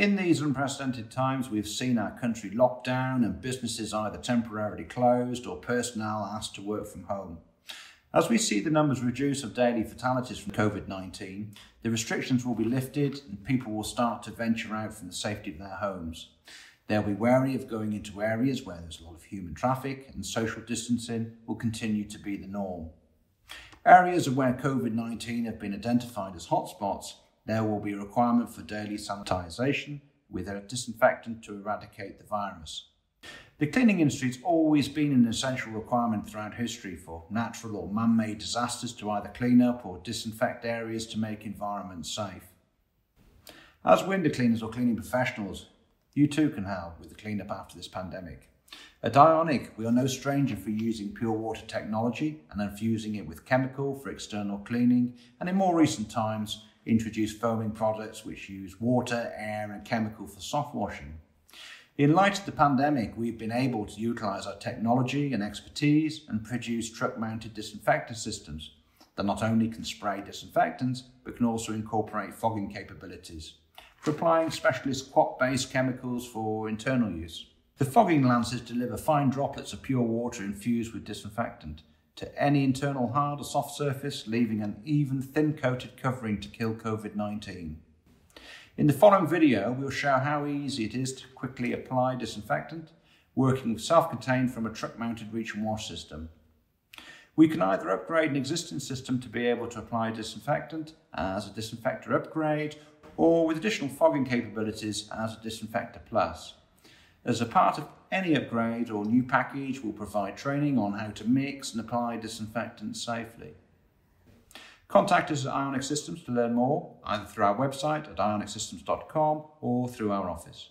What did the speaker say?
In these unprecedented times, we've seen our country locked down and businesses either temporarily closed or personnel asked to work from home. As we see the numbers reduce of daily fatalities from COVID 19, the restrictions will be lifted and people will start to venture out from the safety of their homes. They'll be wary of going into areas where there's a lot of human traffic and social distancing will continue to be the norm. Areas of where COVID 19 have been identified as hotspots there will be a requirement for daily sanitisation with a disinfectant to eradicate the virus. The cleaning industry has always been an essential requirement throughout history for natural or man made disasters to either clean up or disinfect areas to make environments safe. As window cleaners or cleaning professionals, you too can help with the cleanup after this pandemic. At Ionic, we are no stranger for using pure water technology and infusing it with chemical for external cleaning, and in more recent times, introduce foaming products which use water, air, and chemical for soft washing. In light of the pandemic, we've been able to utilise our technology and expertise and produce truck mounted disinfectant systems that not only can spray disinfectants but can also incorporate fogging capabilities for applying specialist quat based chemicals for internal use. The fogging lances deliver fine droplets of pure water infused with disinfectant to any internal hard or soft surface, leaving an even thin coated covering to kill COVID 19. In the following video, we'll show how easy it is to quickly apply disinfectant, working self-contained from a truck-mounted reach and wash system. We can either upgrade an existing system to be able to apply disinfectant as a disinfector upgrade, or with additional fogging capabilities as a disinfector plus. As a part of any upgrade or new package, we'll provide training on how to mix and apply disinfectants safely. Contact us at Ionic Systems to learn more, either through our website at ionicsystems.com or through our office.